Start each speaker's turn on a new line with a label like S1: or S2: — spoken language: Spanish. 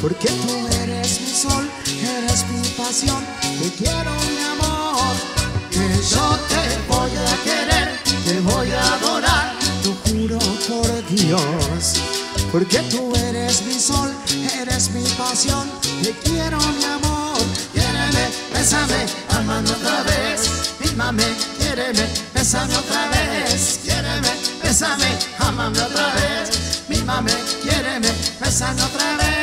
S1: Porque tú eres mi sol, eres mi pasión, te quiero mi amor. Que yo te voy a querer, te voy a adorar, lo juro por Dios. Porque tú eres mi sol, eres mi pasión, te quiero mi amor. Quiéreme, bésame, amando otra vez. Mímame, quiéreme, bésame otra vez. Quiéreme, bésame, amame otra vez. Mímame, quiéreme, bésame otra vez.